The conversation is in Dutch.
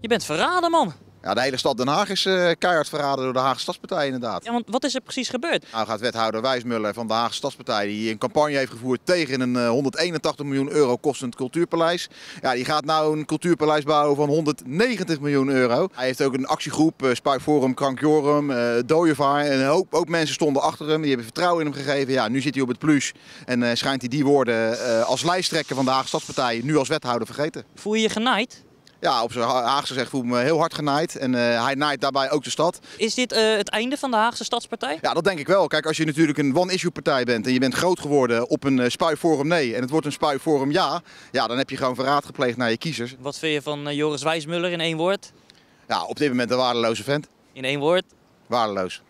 Je bent verraden, man. Ja, de hele stad Den Haag is eh, keihard verraden door de Haagse Stadspartij inderdaad. Ja, want wat is er precies gebeurd? Nou gaat wethouder Wijsmuller van de Haagse Stadspartij, die een campagne heeft gevoerd tegen een eh, 181 miljoen euro kostend cultuurpaleis. Ja, die gaat nou een cultuurpaleis bouwen van 190 miljoen euro. Hij heeft ook een actiegroep, uh, Spuikforum, Krankjorum, uh, Dooyevaar. En een hoop ook mensen stonden achter hem, die hebben vertrouwen in hem gegeven. Ja, nu zit hij op het plus en eh, schijnt hij die woorden eh, als lijsttrekker van de Haagse Stadspartij nu als wethouder vergeten. Voel je je genaaid? Ja, op zijn Haagse gezegd voel ik me heel hard genaaid. En eh, hij naait daarbij ook de stad. Is dit eh, het einde van de Haagse Stadspartij? Ja, dat denk ik wel. Kijk, als je natuurlijk een one-issue partij bent en je bent groot geworden op een uh, spuiforum nee en het wordt een spuiforum ja, ja, dan heb je gewoon verraad gepleegd naar je kiezers. Wat vind je van Joris Wijsmuller in één woord? Ja, op dit moment een waardeloze vent. In één woord? Waardeloos.